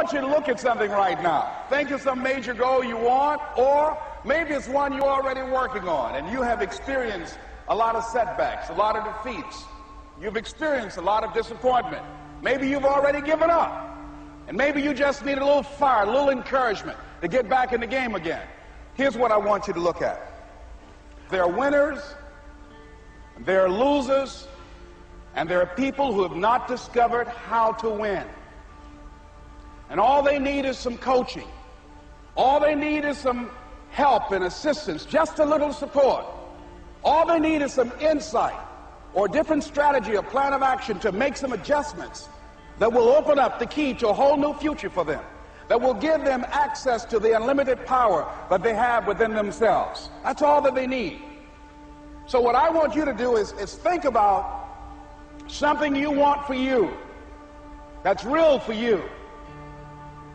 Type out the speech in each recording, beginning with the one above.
want you to look at something right now. Think of some major goal you want, or maybe it's one you're already working on and you have experienced a lot of setbacks, a lot of defeats. You've experienced a lot of disappointment. Maybe you've already given up. And maybe you just need a little fire, a little encouragement to get back in the game again. Here's what I want you to look at. There are winners, there are losers, and there are people who have not discovered how to win. And all they need is some coaching. All they need is some help and assistance, just a little support. All they need is some insight or different strategy or plan of action to make some adjustments that will open up the key to a whole new future for them, that will give them access to the unlimited power that they have within themselves. That's all that they need. So what I want you to do is, is think about something you want for you, that's real for you,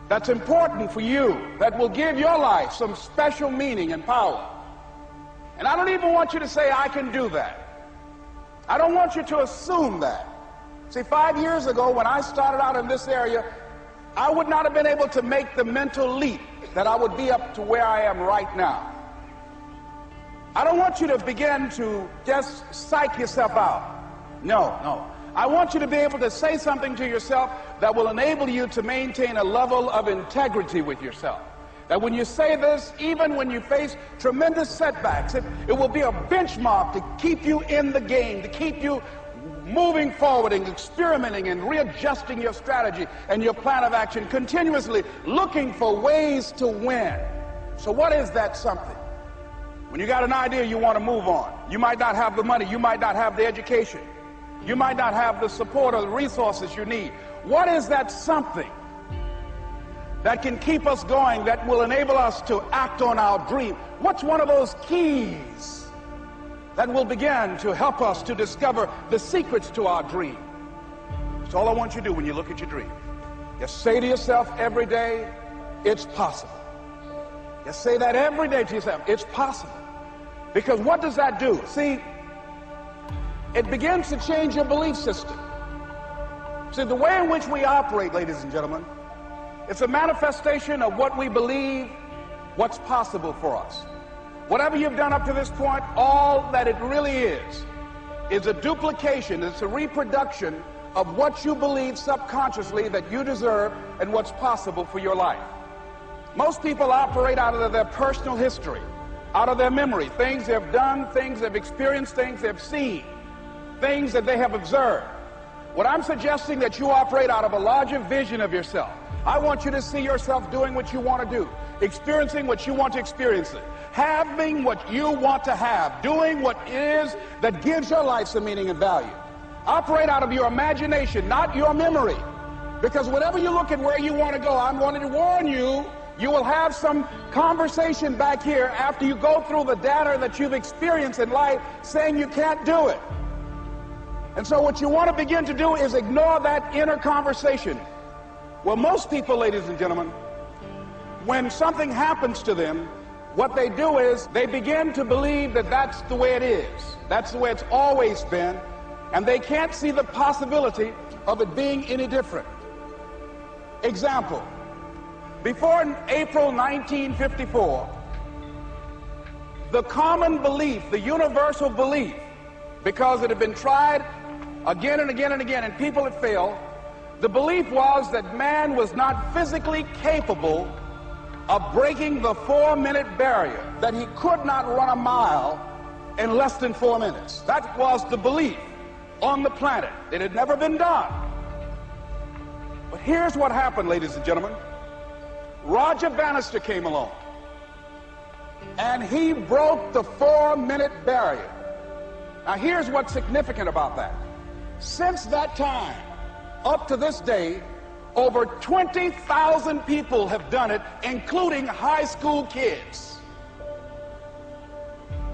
that's important for you, that will give your life some special meaning and power. And I don't even want you to say, I can do that. I don't want you to assume that. See, five years ago, when I started out in this area, I would not have been able to make the mental leap that I would be up to where I am right now. I don't want you to begin to just psych yourself out. No, no. I want you to be able to say something to yourself that will enable you to maintain a level of integrity with yourself. That when you say this, even when you face tremendous setbacks, it, it will be a benchmark to keep you in the game, to keep you moving forward and experimenting and readjusting your strategy and your plan of action, continuously looking for ways to win. So, what is that something? When you got an idea you want to move on, you might not have the money, you might not have the education, you might not have the support or the resources you need. What is that something? that can keep us going, that will enable us to act on our dream? What's one of those keys that will begin to help us to discover the secrets to our dream? That's all I want you to do when you look at your dream. Just say to yourself every day, it's possible. Just say that every day to yourself, it's possible. Because what does that do? See, it begins to change your belief system. See, the way in which we operate, ladies and gentlemen, it's a manifestation of what we believe, what's possible for us. Whatever you've done up to this point, all that it really is, is a duplication, it's a reproduction of what you believe subconsciously that you deserve and what's possible for your life. Most people operate out of their personal history, out of their memory, things they've done, things they've experienced, things they've seen, things that they have observed. What I'm suggesting that you operate out of a larger vision of yourself. I want you to see yourself doing what you want to do, experiencing what you want to experience, it, having what you want to have, doing what is that gives your life some meaning and value. Operate out of your imagination, not your memory. Because whenever you look at where you want to go, I'm wanting to warn you, you will have some conversation back here after you go through the data that you've experienced in life saying you can't do it. And so what you want to begin to do is ignore that inner conversation. Well, most people, ladies and gentlemen, when something happens to them, what they do is they begin to believe that that's the way it is. That's the way it's always been. And they can't see the possibility of it being any different. Example. Before April 1954, the common belief, the universal belief, because it had been tried again and again and again, and people had failed, the belief was that man was not physically capable of breaking the four minute barrier, that he could not run a mile in less than four minutes. That was the belief on the planet. It had never been done. But here's what happened, ladies and gentlemen. Roger Bannister came along and he broke the four minute barrier. Now, here's what's significant about that. Since that time, up to this day, over 20,000 people have done it, including high school kids.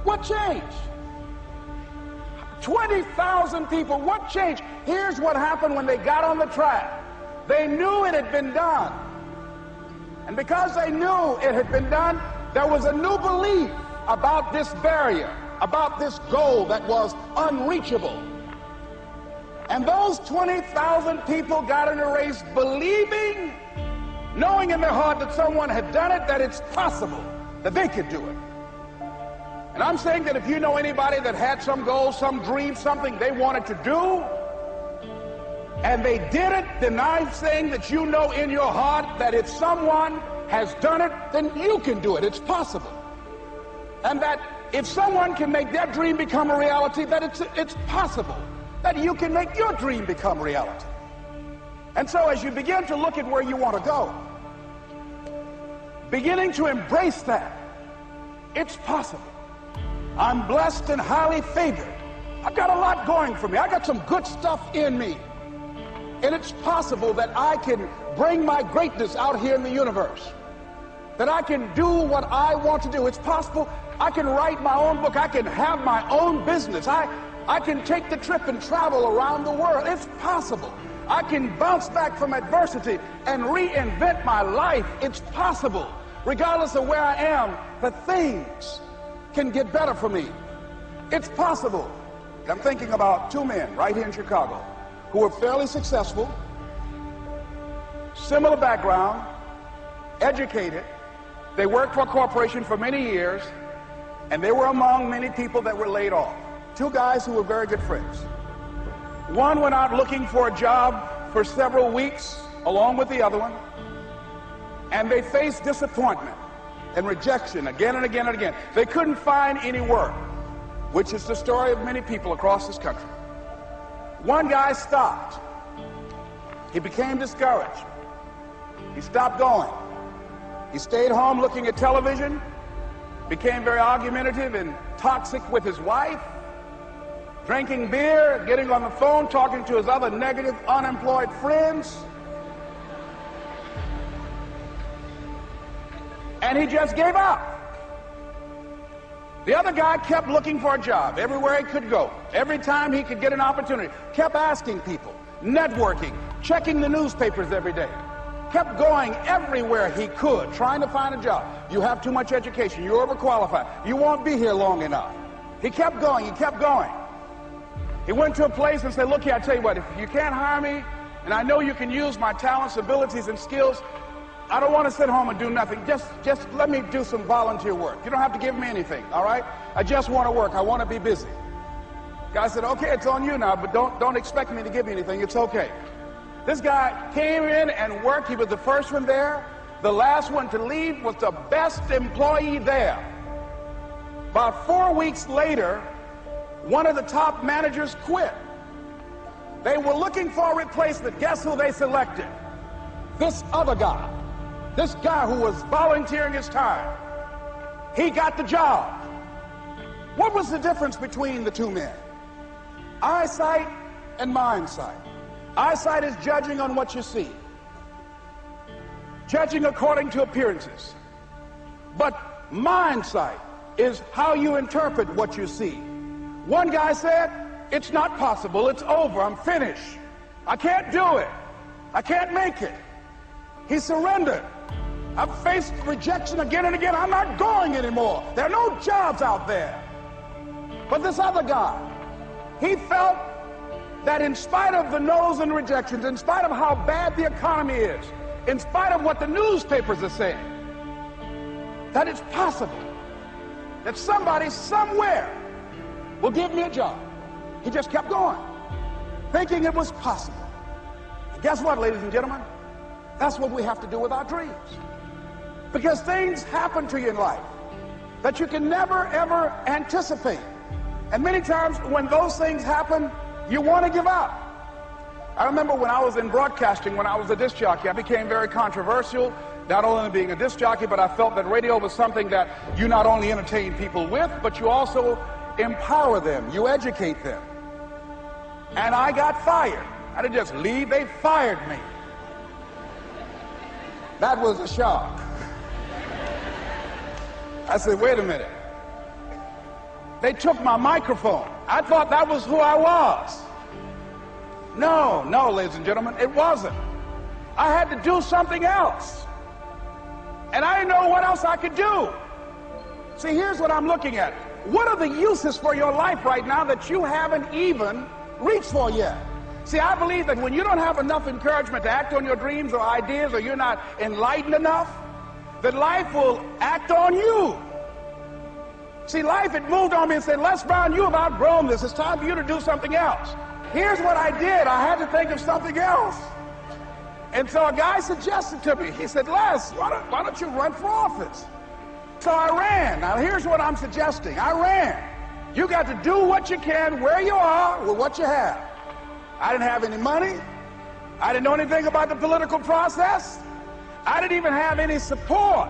What changed? 20,000 people. What changed? Here's what happened when they got on the track. They knew it had been done. And because they knew it had been done, there was a new belief about this barrier, about this goal that was unreachable. And those 20,000 people got in a race believing knowing in their heart that someone had done it, that it's possible that they could do it. And I'm saying that if you know anybody that had some goal, some dream, something they wanted to do, and they did it, then I'm saying that you know in your heart that if someone has done it, then you can do it. It's possible. And that if someone can make their dream become a reality, that it's, it's possible that you can make your dream become reality. And so as you begin to look at where you want to go, beginning to embrace that, it's possible. I'm blessed and highly favored. I've got a lot going for me. I got some good stuff in me. And it's possible that I can bring my greatness out here in the universe. That I can do what I want to do. It's possible I can write my own book. I can have my own business. I, I can take the trip and travel around the world. It's possible. I can bounce back from adversity and reinvent my life. It's possible. Regardless of where I am, the things can get better for me. It's possible. I'm thinking about two men right here in Chicago who were fairly successful, similar background, educated. They worked for a corporation for many years, and they were among many people that were laid off. Two guys who were very good friends. One went out looking for a job for several weeks along with the other one, and they faced disappointment and rejection again and again and again. They couldn't find any work, which is the story of many people across this country. One guy stopped. He became discouraged. He stopped going. He stayed home looking at television, became very argumentative and toxic with his wife, drinking beer, getting on the phone, talking to his other negative, unemployed friends. And he just gave up. The other guy kept looking for a job everywhere he could go. Every time he could get an opportunity, kept asking people, networking, checking the newspapers every day. Kept going everywhere he could, trying to find a job. You have too much education. You're overqualified. You won't be here long enough. He kept going. He kept going. He went to a place and said, look here, I tell you what, if you can't hire me, and I know you can use my talents, abilities, and skills, I don't want to sit home and do nothing. Just, just let me do some volunteer work. You don't have to give me anything, all right? I just want to work. I want to be busy. Guy said, okay, it's on you now, but don't, don't expect me to give you anything. It's okay. This guy came in and worked. He was the first one there. The last one to leave was the best employee there. About four weeks later, one of the top managers quit. They were looking for a replacement. Guess who they selected? This other guy. This guy who was volunteering his time, he got the job. What was the difference between the two men? Eyesight and mind sight. Eyesight is judging on what you see, judging according to appearances. But mind sight is how you interpret what you see. One guy said, It's not possible, it's over, I'm finished. I can't do it, I can't make it. He surrendered. I've faced rejection again and again. I'm not going anymore. There are no jobs out there. But this other guy, he felt that in spite of the no's and rejections, in spite of how bad the economy is, in spite of what the newspapers are saying, that it's possible that somebody somewhere will give me a job. He just kept going, thinking it was possible. And guess what, ladies and gentlemen? That's what we have to do with our dreams. Because things happen to you in life that you can never, ever anticipate. And many times when those things happen, you want to give up. I remember when I was in broadcasting, when I was a disc jockey, I became very controversial, not only being a disc jockey, but I felt that radio was something that you not only entertain people with, but you also empower them, you educate them. And I got fired. I didn't just leave, they fired me. That was a shock. I said, wait a minute. They took my microphone. I thought that was who I was. No, no, ladies and gentlemen, it wasn't. I had to do something else. And I didn't know what else I could do. See, here's what I'm looking at. What are the uses for your life right now that you haven't even reached for yet? See, I believe that when you don't have enough encouragement to act on your dreams or ideas or you're not enlightened enough, that life will act on you. See, life had moved on me and said, Les Brown, you have outgrown this. It's time for you to do something else. Here's what I did. I had to think of something else. And so a guy suggested to me, he said, Les, why don't, why don't you run for office? So I ran. Now here's what I'm suggesting. I ran. You got to do what you can where you are with what you have. I didn't have any money. I didn't know anything about the political process. I didn't even have any support.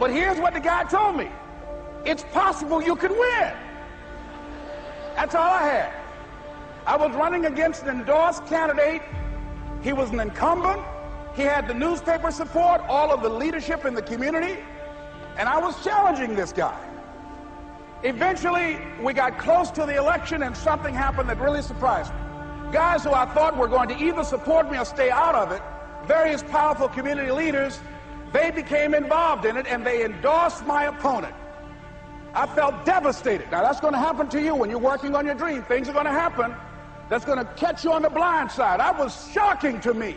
But here's what the guy told me. It's possible you can win. That's all I had. I was running against an endorsed candidate. He was an incumbent. He had the newspaper support, all of the leadership in the community. And I was challenging this guy. Eventually, we got close to the election and something happened that really surprised me. Guys who I thought were going to either support me or stay out of it, various powerful community leaders, they became involved in it and they endorsed my opponent. I felt devastated. Now, that's going to happen to you when you're working on your dream. Things are going to happen that's going to catch you on the blind side. That was shocking to me.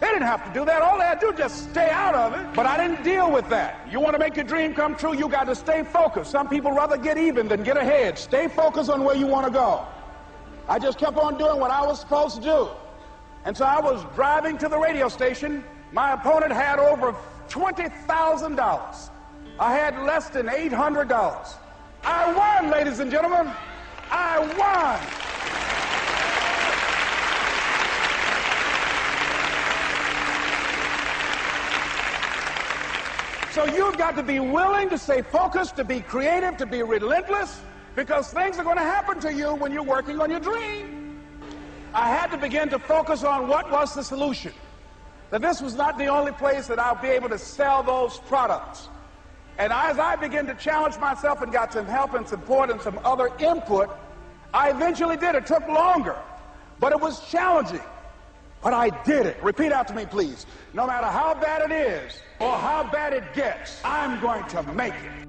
They didn't have to do that. All they had to do just stay out of it. But I didn't deal with that. You want to make your dream come true, you got to stay focused. Some people rather get even than get ahead. Stay focused on where you want to go. I just kept on doing what I was supposed to do. And so I was driving to the radio station. My opponent had over $20,000. I had less than $800. I won, ladies and gentlemen. I won. So you've got to be willing to stay focused, to be creative, to be relentless, because things are going to happen to you when you're working on your dream. I had to begin to focus on what was the solution. That this was not the only place that I'll be able to sell those products. And as I began to challenge myself and got some help and support and some other input, I eventually did. It took longer, but it was challenging. But I did it. Repeat after me, please. No matter how bad it is or how bad it gets, I'm going to make it.